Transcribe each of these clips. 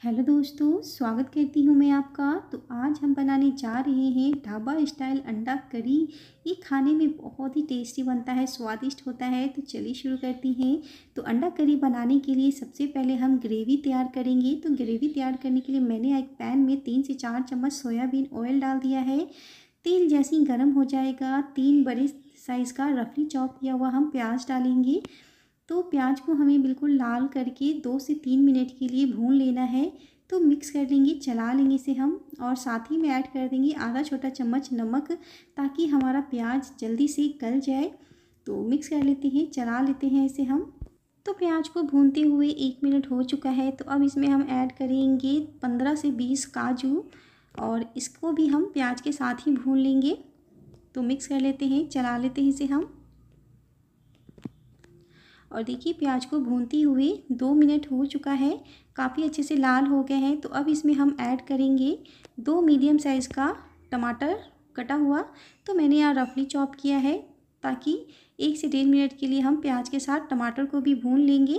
Hello दोस्तों, स्वागत करती हूँ मैं आपका। तो आज हम बनाने जा रहे हैं ढाबा स्टाइल अंडा करी। ये खाने में बहुत ही टेस्टी बनता है, स्वादिष्ट होता है। तो चलिए शुरू करती हैं। तो अंडा करी बनाने के लिए सबसे पहले हम ग्रेवी तैयार करेंगे। तो ग्रेवी तैयार करने के लिए मैंने एक पैन में तीन से चार चम्मच सोयाबीन ऑयल डाल दिया है। तेल जैसे ही गर्म हो जाएगा। तीन बड़े साइज़ का रफली चॉप किया हुआ हम प्याज डालेंगे। तो प्याज को हमें बिल्कुल लाल करके दो से तीन मिनट के लिए भून लेना है। तो मिक्स कर लेंगे, चला लेंगे इसे हम और साथ ही में ऐड कर देंगे आधा छोटा चम्मच नमक ताकि हमारा प्याज जल्दी से गल जाए। तो मिक्स कर लेते हैं, चला लेते हैं इसे हम। तो प्याज को भूनते हुए एक मिनट हो चुका है। तो अब इसमें हम ऐड करेंगे पंद्रह से बीस काजू और इसको भी हम प्याज के साथ ही भून लेंगे। तो मिक्स कर लेते हैं, चला लेते हैं इसे हम। और देखिए, प्याज को भूनती हुई दो मिनट हो चुका है। काफ़ी अच्छे से लाल हो गए हैं। तो अब इसमें हम ऐड करेंगे दो मीडियम साइज़ का टमाटर कटा हुआ। तो मैंने यहाँ रफली चॉप किया है ताकि एक से डेढ़ मिनट के लिए हम प्याज के साथ टमाटर को भी भून लेंगे,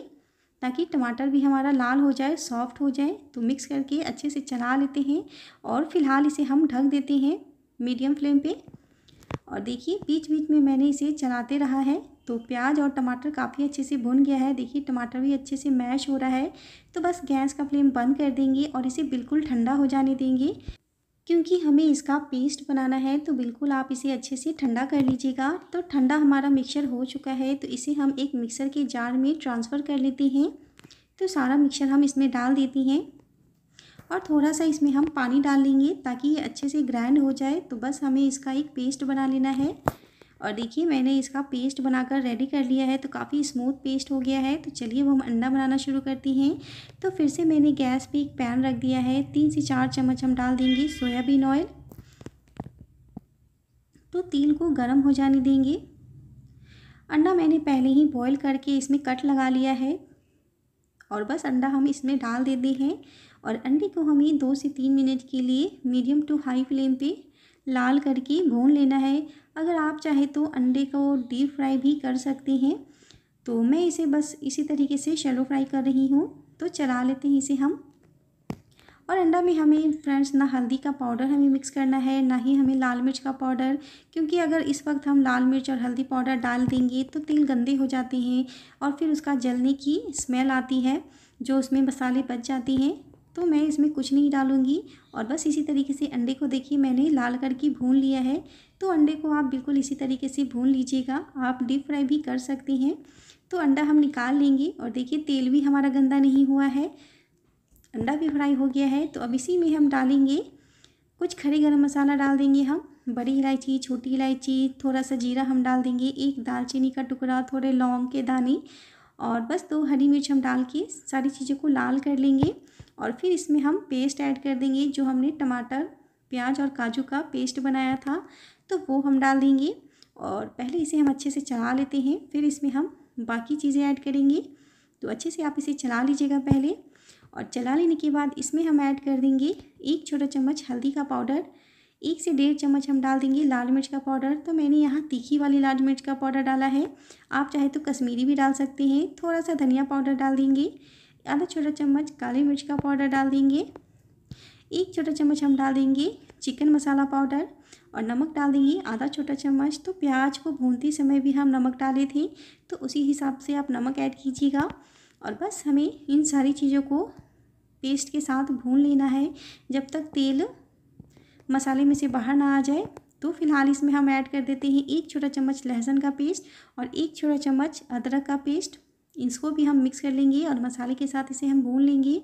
ताकि टमाटर भी हमारा लाल हो जाए, सॉफ्ट हो जाए। तो मिक्स करके अच्छे से चला लेते हैं और फ़िलहाल इसे हम ढक देते हैं मीडियम फ्लेम पे। और देखिए बीच बीच में मैंने इसे चलाते रहा है। तो प्याज और टमाटर काफ़ी अच्छे से भुन गया है। देखिए, टमाटर भी अच्छे से मैश हो रहा है। तो बस गैस का फ्लेम बंद कर देंगे और इसे बिल्कुल ठंडा हो जाने देंगे। क्योंकि हमें इसका पेस्ट बनाना है तो बिल्कुल आप इसे अच्छे से ठंडा कर लीजिएगा। तो ठंडा हमारा मिक्सर हो चुका है तो इसे हम एक मिक्सर के जार में ट्रांसफ़र कर लेते हैं। तो सारा मिक्सर हम इसमें डाल देती हैं। और थोड़ा सा इसमें हम पानी डाल लेंगे ताकि ये अच्छे से ग्राइंड हो जाए। तो बस हमें इसका एक पेस्ट बना लेना है। और देखिए, मैंने इसका पेस्ट बनाकर रेडी कर लिया है तो काफ़ी स्मूथ पेस्ट हो गया है। तो चलिए अब हम अंडा बनाना शुरू करती हैं। तो फिर से मैंने गैस पे एक पैन रख दिया है। तीन से चार चम्मच हम डाल देंगे सोयाबीन ऑयल। तो तेल को गर्म हो जाने देंगे। अंडा मैंने पहले ही बॉईल करके इसमें कट लगा लिया है। और बस अंडा हम इसमें डाल देते हैं। और अंडे को हमें दो से तीन मिनट के लिए मीडियम टू हाई फ्लेम पे लाल करके भून लेना है। अगर आप चाहे तो अंडे को डीप फ्राई भी कर सकते हैं। तो मैं इसे बस इसी तरीके से शेलो फ्राई कर रही हूँ। तो चला लेते हैं इसे हम। और अंडा में हमें फ्रेंड्स ना हल्दी का पाउडर हमें मिक्स करना है, ना ही हमें लाल मिर्च का पाउडर। क्योंकि अगर इस वक्त हम लाल मिर्च और हल्दी पाउडर डाल देंगे तो तिल गंदे हो जाते हैं और फिर उसका जलने की स्मेल आती है, जो उसमें मसाले बच जाते हैं। तो मैं इसमें कुछ नहीं डालूँगी। और बस इसी तरीके से अंडे को देखिए, मैंने लाल करके भून लिया है। तो अंडे को आप बिल्कुल इसी तरीके से भून लीजिएगा। आप डीप फ्राई भी कर सकते हैं। तो अंडा हम निकाल लेंगे। और देखिए, तेल भी हमारा गंदा नहीं हुआ है। अंडा भी फ्राई हो गया है। तो अब इसी में हम डालेंगे। कुछ खड़े गरम मसाला डाल देंगे हम। बड़ी इलायची, छोटी इलायची, थोड़ा सा जीरा हम डाल देंगे। एक दालचीनी का टुकड़ा, थोड़े लौंग के दाने और बस दो हरी मिर्च हम डाल के सारी चीज़ों को लाल कर लेंगे और फिर इसमें हम पेस्ट ऐड कर देंगे, जो हमने टमाटर, प्याज और काजू का पेस्ट बनाया था। तो वो हम डाल देंगे और पहले इसे हम अच्छे से चला लेते हैं, फिर इसमें हम बाकी चीज़ें ऐड करेंगे। तो अच्छे से आप इसे चला लीजिएगा पहले और चला लेने के बाद इसमें हम ऐड कर देंगे एक छोटा चम्मच हल्दी का पाउडर। एक से डेढ़ चम्मच हम डाल देंगे लाल मिर्च का पाउडर। तो मैंने यहाँ तीखी वाली लाल मिर्च का पाउडर डाला है। आप चाहे तो कश्मीरी भी डाल सकते हैं। थोड़ा सा धनिया पाउडर डाल देंगे। आधा छोटा चम्मच काली मिर्च का पाउडर डाल देंगे। एक छोटा चम्मच हम डाल देंगे चिकन मसाला पाउडर और नमक डाल देंगे आधा छोटा चम्मच। तो प्याज को भूनते समय भी हम नमक डाले थे। तो उसी हिसाब से आप नमक ऐड कीजिएगा। और बस हमें इन सारी चीज़ों को पेस्ट के साथ भून लेना है। जब तक तेल मसाले में से बाहर ना आ जाए तो फ़िलहाल इसमें हम ऐड कर देते हैं एक छोटा चम्मच लहसुन का पेस्ट और एक छोटा चम्मच अदरक का पेस्ट। इसको भी हम मिक्स कर लेंगे और मसाले के साथ इसे हम भून लेंगे।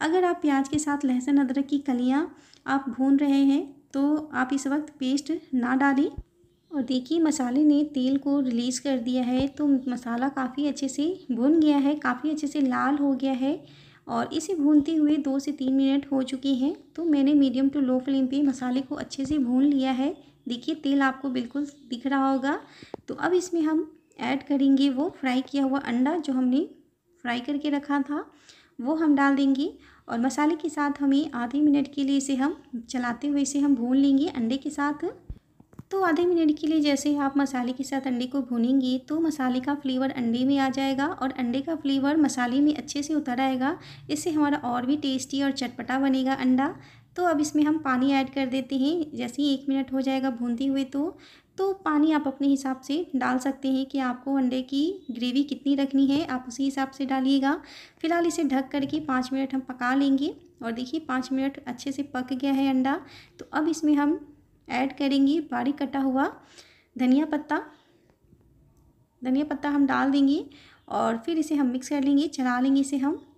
अगर आप प्याज के साथ लहसुन अदरक की कलियाँ आप भून रहे हैं तो आप इस वक्त पेस्ट ना डालें। और देखिए, मसाले ने तेल को रिलीज़ कर दिया है तो मसाला काफ़ी अच्छे से भुन गया है, काफ़ी अच्छे से लाल हो गया है। और इसे भूनते हुए दो से तीन मिनट हो चुके हैं तो मैंने मीडियम टू लो फ्लेम पे मसाले को अच्छे से भून लिया है। देखिए, तेल आपको बिल्कुल दिख रहा होगा। तो अब इसमें हम ऐड करेंगे वो फ्राई किया हुआ अंडा जो हमने फ्राई करके रखा था। वो हम डाल देंगे और मसाले के साथ हमें आधे मिनट के लिए इसे हम चलाते हुए इसे हम भून लेंगे अंडे के साथ। तो आधे मिनट के लिए जैसे ही आप मसाले के साथ अंडे को भूनेंगे तो मसाले का फ्लेवर अंडे में आ जाएगा और अंडे का फ्लेवर मसाले में अच्छे से उतर आएगा। इससे हमारा और भी टेस्टी और चटपटा बनेगा अंडा। तो अब इसमें हम पानी ऐड कर देते हैं। जैसे ही एक मिनट हो जाएगा भूनते हुए तो तो पानी आप अपने हिसाब से डाल सकते हैं कि आपको अंडे की ग्रेवी कितनी रखनी है, आप उसी हिसाब से डालिएगा। फ़िलहाल इसे ढक करके पाँच मिनट हम पका लेंगे और देखिए पाँच मिनट अच्छे से पक गया है अंडा। तो अब इसमें हम ऐड करेंगे, बारीक कटा हुआ धनिया पत्ता। धनिया पत्ता हम डाल देंगे और फिर इसे हम मिक्स कर लेंगे, चला लेंगे इसे हम।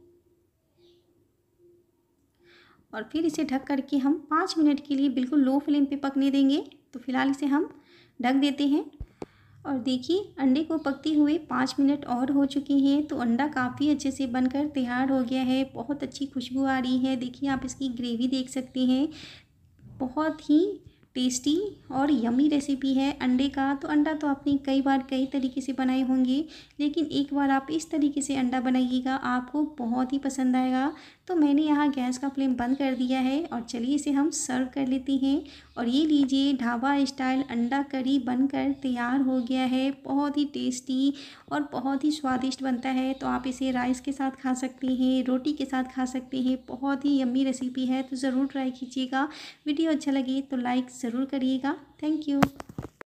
और फिर इसे ढक करके हम पाँच मिनट के लिए बिल्कुल लो फ्लेम पे पकने देंगे। तो फ़िलहाल इसे हम ढक देते हैं। और देखिए, अंडे को पकते हुए पाँच मिनट और हो चुके हैं। तो अंडा काफ़ी अच्छे से बनकर तैयार हो गया है। बहुत अच्छी खुशबू आ रही है। देखिए, आप इसकी ग्रेवी देख सकते हैं। बहुत ही टेस्टी और यमी रेसिपी है। अंडे का तो अंडा तो आपने कई बार कई तरीके से बनाए होंगे, लेकिन एक बार आप इस तरीके से अंडा बनाइएगा, आपको बहुत ही पसंद आएगा। तो मैंने यहाँ गैस का फ्लेम बंद कर दिया है और चलिए इसे हम सर्व कर लेते हैं। और ये लीजिए, ढाबा स्टाइल अंडा करी बनकर तैयार हो गया है। बहुत ही टेस्टी और बहुत ही स्वादिष्ट बनता है। तो आप इसे राइस के साथ खा सकते हैं, रोटी के साथ खा सकते हैं। बहुत ही यम्मी रेसिपी है तो ज़रूर ट्राई कीजिएगा। वीडियो अच्छा लगे तो लाइक ज़रूर करिएगा। Thank you.